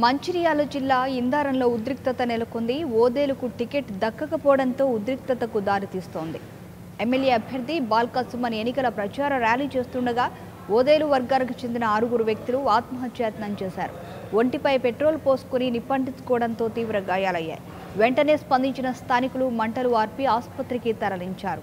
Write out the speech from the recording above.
మంచిర్యాల జిల్లా ఇందారంలో ఉద్రిక్తత నెలకొంది. ఓదేలుకు టికెట్ దక్కకపోవడంతో ఉద్రిక్తతకు దారితీస్తోంది. ఎమ్మెల్యే అభ్యర్థి బాల్కా సుమన్ ఎన్నికల ప్రచార ర్యాలీ చేస్తుండగా ఓదేలు వర్గానికి చెందిన ఆరుగురు వ్యక్తులు ఆత్మహత్యాయత్నం చేశారు. ఒంటిపై పెట్రోల్ పోసుకుని నిప్పంటించుకోవడంతో తీవ్ర గాయాలయ్యాయి. వెంటనే స్పందించిన స్థానికులు మంటలు ఆర్పి ఆసుపత్రికి తరలించారు.